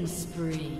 Killing spree.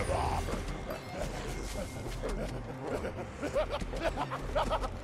Ha ha ha ha!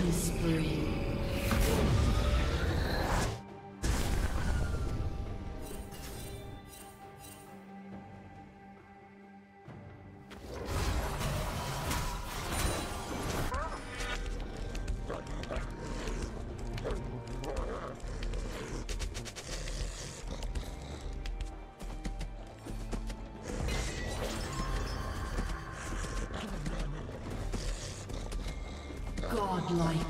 Killing spree. light.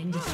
Been destroyed.